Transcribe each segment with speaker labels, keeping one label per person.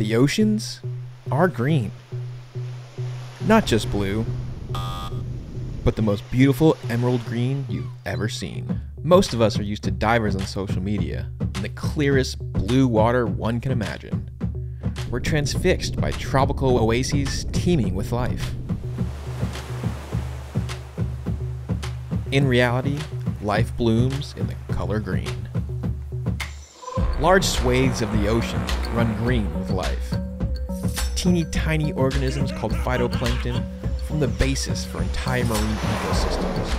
Speaker 1: The oceans are green. Not just blue, but the most beautiful emerald green you've ever seen. Most of us are used to divers on social media in the clearest blue water one can imagine. We're transfixed by tropical oases teeming with life. In reality, life blooms in the color green. Large swathes of the ocean run green with life. Teeny tiny organisms called phytoplankton form the basis for entire marine ecosystems.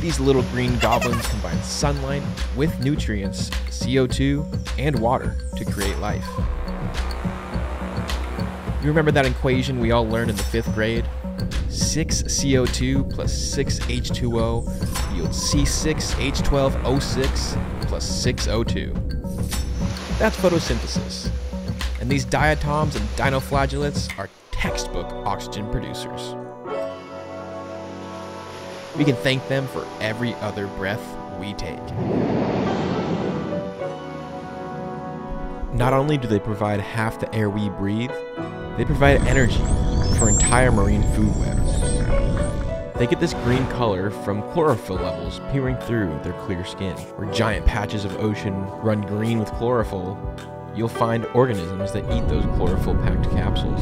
Speaker 1: These little green goblins combine sunlight with nutrients, CO2, and water to create life. You remember that equation we all learned in the fifth grade? 6 CO2 plus 6 H2O yields C6H12O6 plus 6 O2. That's photosynthesis. And these diatoms and dinoflagellates are textbook oxygen producers. We can thank them for every other breath we take. Not only do they provide half the air we breathe, they provide energy for entire marine food webs. They get this green color from chlorophyll levels peering through their clear skin. Where giant patches of ocean run green with chlorophyll, you'll find organisms that eat those chlorophyll packed capsules.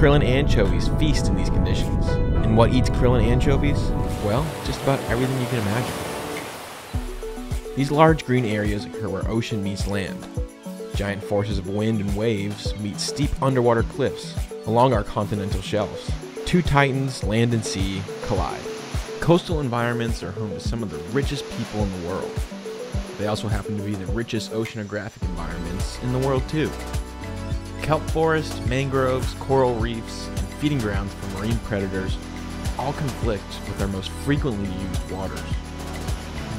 Speaker 1: Krill anchovies feast in these conditions. And what eats krill anchovies? Well, just about everything you can imagine. These large green areas occur where ocean meets land. Giant forces of wind and waves meet steep underwater cliffs along our continental shelves. Two titans, land and sea, collide. Coastal environments are home to some of the richest people in the world. They also happen to be the richest oceanographic environments in the world, too. Kelp forests, mangroves, coral reefs, and feeding grounds for marine predators all conflict with our most frequently used waters.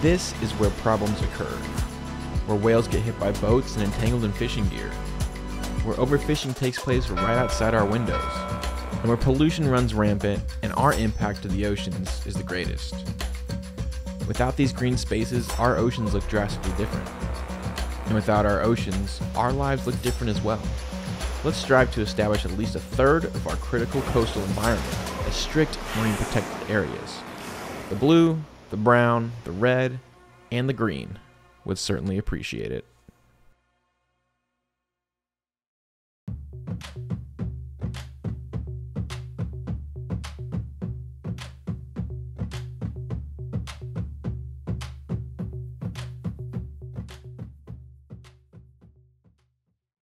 Speaker 1: This is where problems occur, where whales get hit by boats and entangled in fishing gear, where overfishing takes place right outside our windows, and where pollution runs rampant and our impact to the oceans is the greatest. Without these green spaces, our oceans look drastically different. And without our oceans, our lives look different as well. Let's strive to establish at least a third of our critical coastal environment as strict marine protected areas. The blue, the brown, the red, and the green would certainly appreciate it.